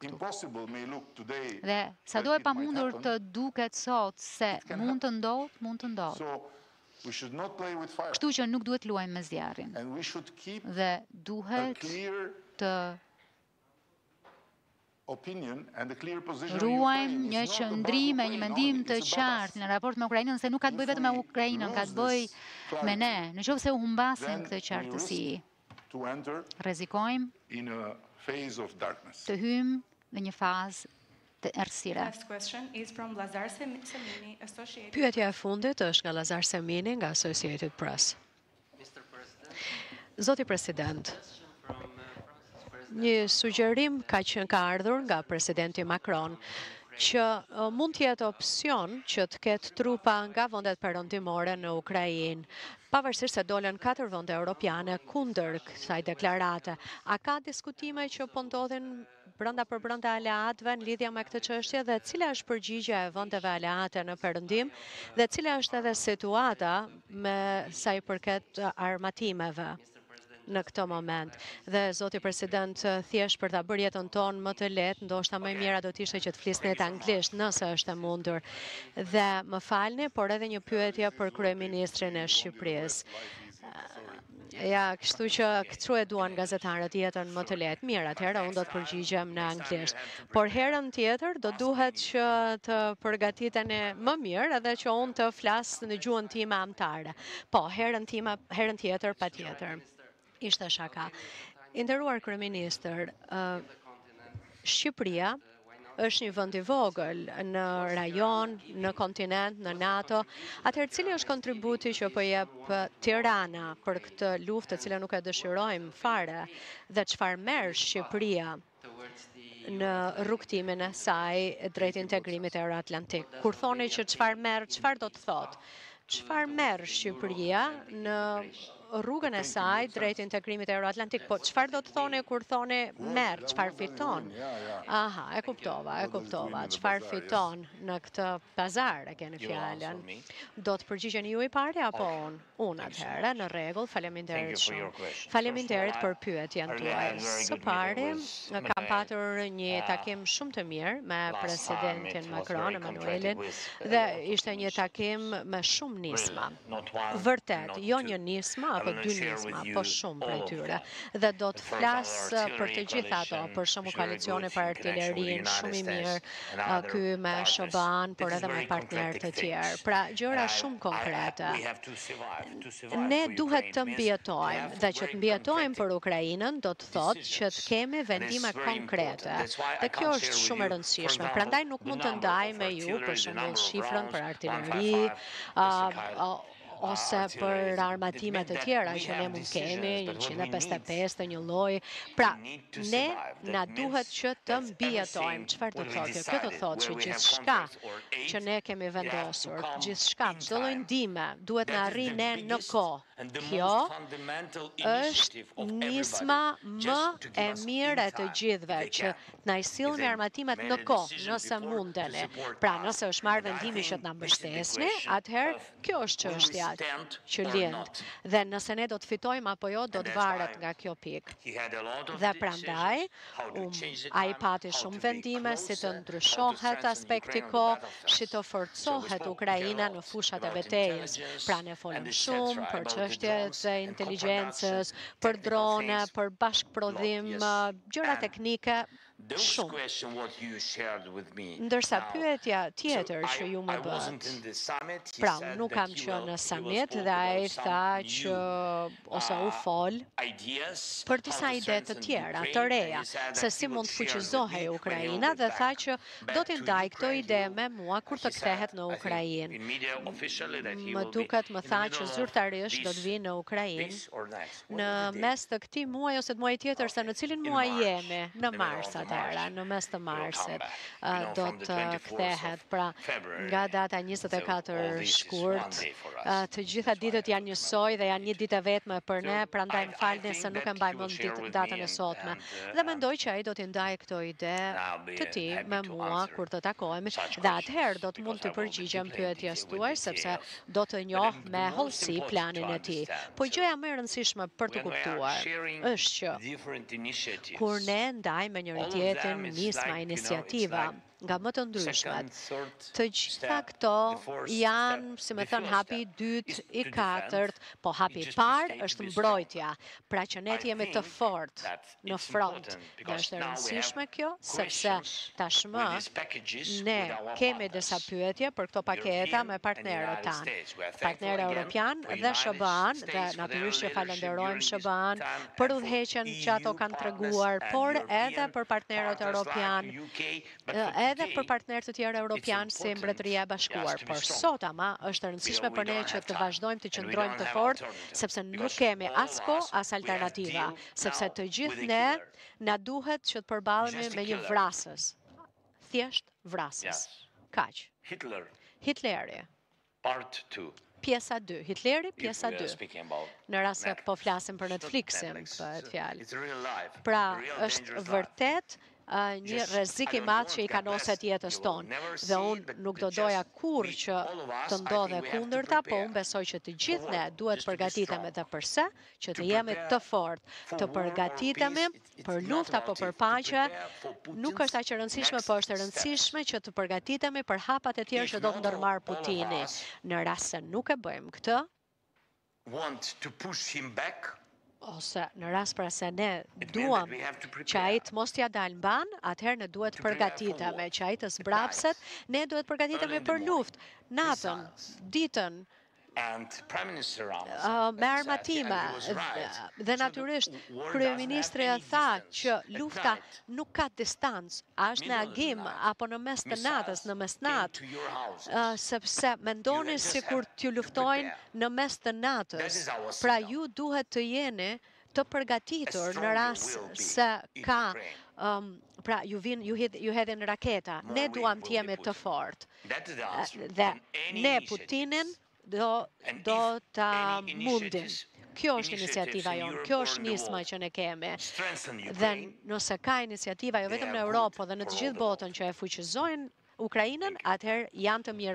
Dhe sado e pamundur të duket sot se mund të ndodhë, mund të ndodhë. Kështu që nuk duhet të luajmë me zjarrin. Dhe duhet të ruajmë një qëndrim e një mendim të qartë në raport me Ukrainën, se nuk ka të bëjë vetëm me Ukrainën, ka të bëjë me ne, në qoftë se e humbasim këtë qartësi. Rrezikojmë të hyjmë në një fazë errësire. Pyetja e fundit është nga Lazar Semini nga Associated Press. Zoti President, një sugjerim ka qenë, ka ardhur nga Presidenti Macron, që mund të jetë opsion që të ketë trupa nga vendet perëndimore në Ukrainë, Pavarësisht se dolën katër vende europiane kundër kësaj deklarate, a ka diskutime që po ndodhin brenda për brenda aleatëve në lidhje me këtë çështje dhe cila është përgjigjja e vendeve aleate në Perëndim dhe cila është edhe situata me sa i përket armatimeve? në këtë moment. Dhe, zoti president, thjesht për ta bërë jetën tonë më të lehtë, ndoshta më e mira do të ishte që të flisnit anglisht, nëse është e mundur. Dhe më falni, por edhe një pyetje për kryeministrin e Shqipërisë. Ja, kështu që këta e duan gazetarët jetën më të lehtë. Mirë, atëherë unë do të përgjigjem në anglisht. Por herën tjetër do duhet që të përgatiteni më mirë edhe që unë të flas në gjuhën time amtare. Po, herën time, herën tjetër patjetër. Ishte shaka. I nderuar kryeministër, Shqipëria është një vend i vogël në rajon, në kontinent, në NATO. Atëherë cili është kontributi që po jep Tirana për këtë luftë, të cilën nuk e dëshirojmë fare dhe çfarë merr Shqipëria në rrugëtimin e saj drejt integrimit euroatlantik. Kur thoni që çfarë merr, çfarë do të thotë? Çfarë merr Shqipëria në rrugën e saj drejt integrimit euroatlantik? Po çfarë do të thoni kur thoni merr, çfarë fiton? Aha, e kuptova, e kuptova. Çfarë fiton në këtë pazar e keni fjalën? Do të përgjigjeni ju i pari apo unë? Unë, atëherë, në rregull, faleminderit shumë. Faleminderit për pyetjen tuaj. Së pari, kam patur një takim shumë të mirë me presidentin Macron, Emmanuelin, dhe ishte një takim me shumë nisma. Vërtet, jo një nismë apo dy nisma, po shumë prej tyre. Dhe do të flas për të gjitha ato, për shembull koalicioni për artilerinë, shumë i mirë, ky me SHBA-në, por edhe me partnerë të tjerë. Pra, gjëra shumë konkrete. Ne duhet të mbijetojmë dhe që të mbijetojmë për Ukrainën do të thotë që të kemi vendime konkrete. Dhe kjo është shumë e rëndësishme. Prandaj nuk mund të ndaj me ju, për shembull, shifrën për artileri, ose për armatime të tjera që ne mund kemi, 155 të një lloji. Pra, ne na duhet që të mbijetojmë. Çfarë do të thotë? Kjo do të thotë që gjithçka që ne kemi vendosur, gjithçka, çdo lloj ndihme, duhet na arrijë ne në kohë. Kjo është nisma më e mirë e të gjithëve që na i sillni armatimet në kohë, nëse mundeni. Pra, nëse është marrë vendimi që të na mbështesni, atëherë kjo është çështja që lind. Dhe nëse ne do të fitojmë apo jo, do të varet nga kjo pikë. Dhe prandaj, um, ai pati shumë vendime si të ndryshohet aspekti kohë, si të forcohet Ukraina në fushat e betejës. Pra ne folim shumë për çështjet e inteligjencës, për drone, për bashkëprodhim, gjëra teknike shumë. Ndërsa pyetja tjetër që ju më bëtë, pra nuk kam qenë në samit dhe ai tha që ose u fol për disa ide të tjera, të reja, se si mund të fuqizohej Ukraina dhe tha që do t'i ndajë këto ide me mua kur të kthehet në Ukrainë. Më duket më tha që zyrtarisht do të vijë në Ukrainë Në mes të këtij muaji ose të muajit tjetër, se në cilin muaj jemi? Në mars atëherë, në mes të marsit do të kthehet. Pra, nga data 24 shkurt, të gjitha ditët janë njësoj dhe janë një ditë e vetme për ne, prandaj më falni se nuk e mbaj mend ditën, datën e sotme. Dhe mendoj që ai do t'i ndajë këto ide të tij me mua kur të takohemi dhe atëherë do të mund t'i përgjigjem pyetjes tuaj, sepse do të njoh me hollësi planin e tij. Por gjëja më e rëndësishme për të kuptuar është që kur ne ndajmë me njëri-tjetrin nisma, iniciativa nga më të ndryshmet, të gjitha këto janë, si me thënë, hapi i dytë, i katërt, po hapi i parë është mbrojtja, pra që ne të jemi të fortë. në front. Dhe është e rëndësishme kjo, sepse tashmë ne kemi disa pyetje për këto paketa me partnerët tanë, partnerë europianë dhe SHBA-në, dhe natyrisht që falënderojmë SHBA-në për udhëheqjen që ato kanë treguar, por edhe për partnerët europianë, edhe për partnerë të tjerë europianë si Mbretëria e Bashkuar. Por sot ama është e rëndësishme për ne që të vazhdojmë të qëndrojmë të fortë, sepse nuk kemi as kohë, as alternativa. Sepse të gjithë ne na duhet që të përballemi me një vrasës. Thjesht vrasës. Kaq. Hitleri. Pjesa dy. Hitleri, pjesa dy. Në rast se po flasim për Netflix-in, bëhet fjalë. Pra, është vërtet një rrezik i madh që i kanoset jetës tonë. Dhe unë nuk do doja kurrë që të ndodhë e kundërta, po unë besoj që të gjithë ne duhet të përgatitemi. Dhe përse? që të jemi të fortë, të përgatitemi për luftë apo për paqe, nuk është aq e rëndësishme, por është e rëndësishme që të përgatitemi për hapat e tjerë që do të ndërmarrë Putini. Në rast se nuk e bëjmë këtë, ose në rast pra se ne duam që ai të mos t'ia dalë mbanë, atëherë ne duhet të përgatitemi, që ai të zbrapset, ne duhet të përgatitemi për luftë, natën, ditën, me arma time dhe natyrisht kryeministri e tha që lufta nuk ka distancë, a është në agim apo në mes të natës, në mesnatë, sepse mendoni sikur t'ju luftojnë në mes të natës, pra ju duhet të jeni të përgatitur në rast se ka pra ju vin ju hedh ju hedhin raketa ne duam të jemi të fortë dhe ne Putinin do do ta mundim kjo është iniciativa jonë, kjo është nisma që ne kemi. Dhe nëse ka iniciativa jo vetëm në Europë, por dhe në të gjithë botën që e fuqizojnë Ukrainën, atëherë janë të mira